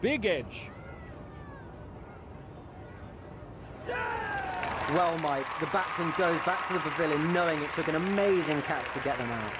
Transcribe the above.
Big edge. Well, Mike, the batsman goes back to the pavilion knowing it took an amazing catch to get them out.